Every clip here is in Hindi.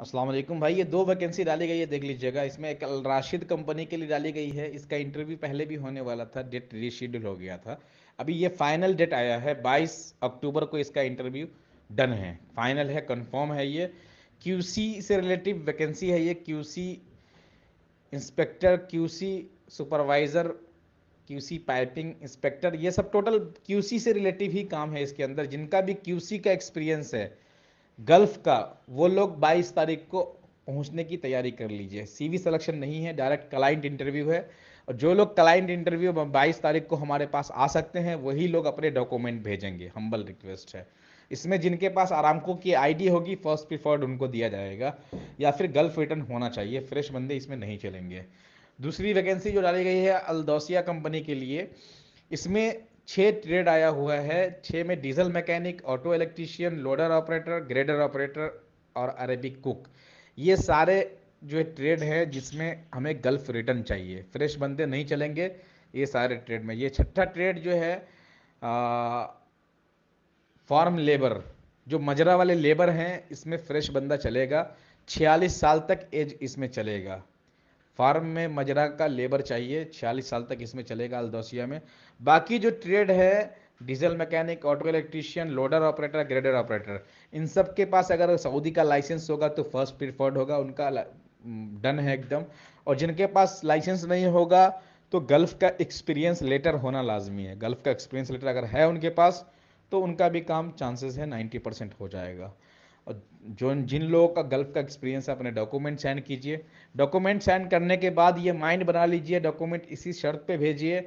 वालेकुम भाई, ये दो वैकेंसी डाली गई है, देख लीजिएगा। इसमें एक राशिद कंपनी के लिए डाली गई है। इसका इंटरव्यू पहले भी होने वाला था डेट रीशेड्यूल हो गया था। अभी ये फाइनल डेट आया है 22 अक्टूबर को इसका इंटरव्यू डन है। फाइनल है कंफर्म है ये। क्यूसी से रिलेटिव वैकेंसी है ये। QC inspector QC supervisor QC piping inspector ये सब टोटल क्यूसी से रिलेटिव ही काम है इसके अंदर। जिनका भी क्यूसी का एक्सपीरियंस है गल्फ का, वो लोग 22 तारीख को पहुँचने की तैयारी कर लीजिए। सीवी सिलेक्शन नहीं है डायरेक्ट क्लाइंट इंटरव्यू है। और जो लोग क्लाइंट इंटरव्यू 22 तारीख को हमारे पास आ सकते हैं, वही लोग अपने डॉक्यूमेंट भेजेंगे। हम्बल रिक्वेस्ट है। इसमें जिनके पास आरामको की आईडी होगी फ़र्स्ट प्रिफर्ड उनको दिया जाएगा। या फिर गल्फ रिटर्न होना चाहिए फ्रेश बंदे इसमें नहीं चलेंगे। दूसरी वैकेंसी जो डाली गई है अल्दौसिया कंपनी के लिए, इसमें छः ट्रेड आया हुआ है। छः में diesel mechanic auto electrician loader operator grader operator और अरेबिक कुक ये सारे जो है ट्रेड है जिसमें हमें गल्फ रिटर्न चाहिए। फ्रेश बंदे नहीं चलेंगे ये सारे ट्रेड में। ये छठा ट्रेड जो है फार्म लेबर जो मजरा वाले लेबर हैं, इसमें फ्रेश बंदा चलेगा। छियालीस साल तक एज इसमें चलेगा। फार्म में मजरा का लेबर चाहिए, छियालीस साल तक इसमें चलेगा अल्दोसिया में। बाकी जो ट्रेड है, diesel mechanic, auto electrician, loader operator grader operator, इन सब के पास अगर सऊदी का लाइसेंस होगा तो फ़र्स्ट प्रिफर्ड होगा, उनका डन है एकदम। और जिनके पास लाइसेंस नहीं होगा तो गल्फ का एक्सपीरियंस लेटर होना लाजमी है। गल्फ का एक्सपीरियंस लेटर अगर है उनके पास तो उनका भी काम चांसेस है नाइन्टी परसेंट हो जाएगा। और जो जिन लोगों का गल्फ का एक्सपीरियंस है अपने डॉक्यूमेंट सेंड कीजिए। डॉक्यूमेंट सेंड करने के बाद ये माइंड बना लीजिए डॉक्यूमेंट इसी शर्त पे भेजिए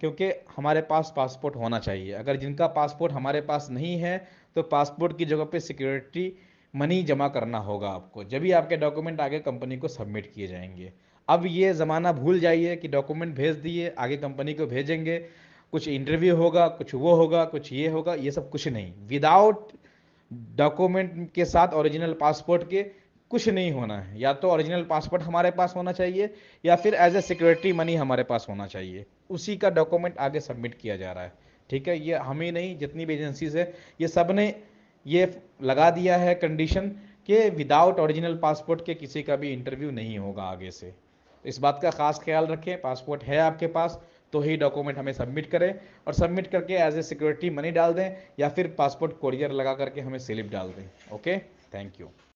क्योंकि हमारे पास पासपोर्ट होना चाहिए। अगर जिनका पासपोर्ट हमारे पास नहीं है तो पासपोर्ट की जगह पे सिक्योरिटी मनी जमा करना होगा आपको। जब भी आपके डॉक्यूमेंट आगे कंपनी को सबमिट किए जाएँगे। अब ये ज़माना भूल जाइए कि डॉक्यूमेंट भेज दिए, आगे कंपनी को भेजेंगे। कुछ इंटरव्यू होगा, कुछ वो होगा, कुछ ये होगा, ये सब कुछ नहीं। विदाउट डॉक्यूमेंट के साथ ओरिजिनल पासपोर्ट के कुछ नहीं होना है। या तो ओरिजिनल पासपोर्ट हमारे पास होना चाहिए, या फिर एज ए सिक्योरिटी मनी हमारे पास होना चाहिए। उसी का डॉक्यूमेंट आगे सबमिट किया जा रहा है। ठीक है? ये हम ही नहीं, जितनी भी एजेंसीज है, ये सबने ये लगा दिया है कंडीशन कि विदाउट ओरिजिनल पासपोर्ट के किसी का भी इंटरव्यू नहीं होगा आगे से। इस बात का खास ख्याल रखें पासपोर्ट है आपके पास तो ही डॉक्यूमेंट हमें सबमिट करें और सबमिट करके एज ए सिक्योरिटी मनी डाल दें या फिर पासपोर्ट कोरियर लगा करके हमें स्लिप डाल दें। Okay thank you